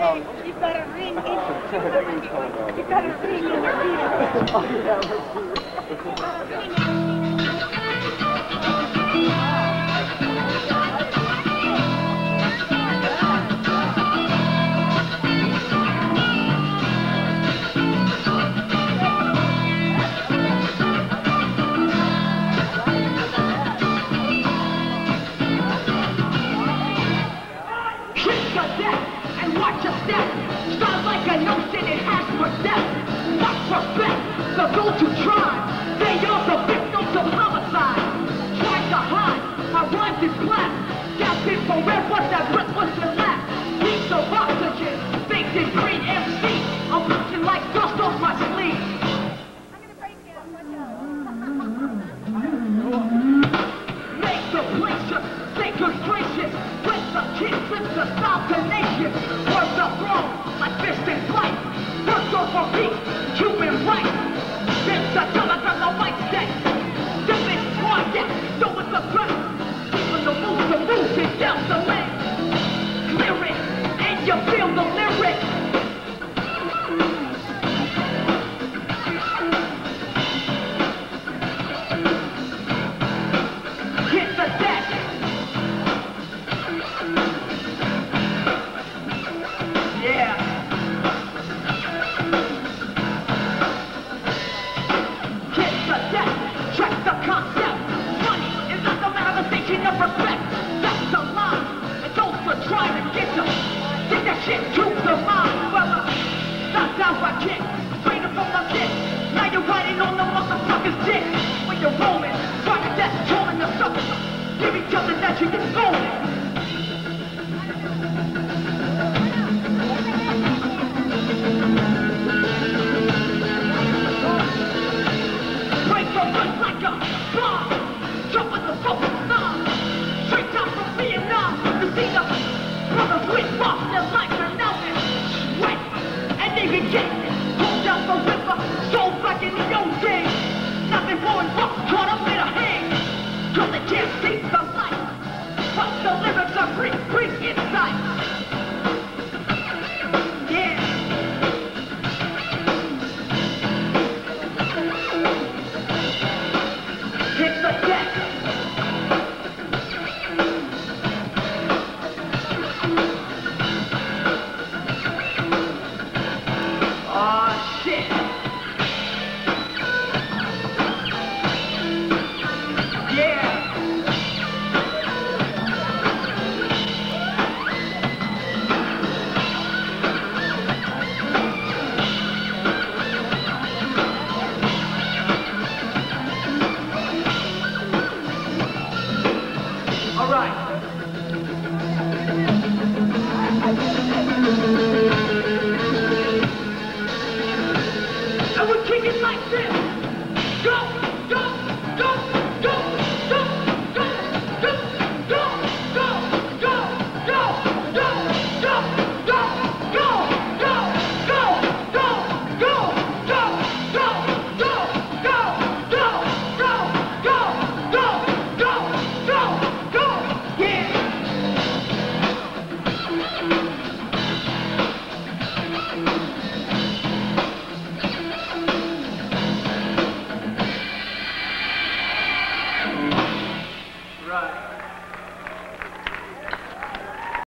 Um, You've got a ring in your You've got a ring in your penis. and watch your step. Sounds like an ocean, it has for depth. Not respect for those who try. They are the victims of homicide. Try to hide, I rhymes is black. Gasping for red, what's that breathless and laugh? Piece of oxygen, baked manifestation of respect. That's the line. And those for trying to get you. Get that shit to the mind. Well, uh, knocked out by kick. Straight from the kick. Now you're riding on the motherfucker's dick. When you're rolling, trying to death, trolling the sucker. Give each other that you get stolen.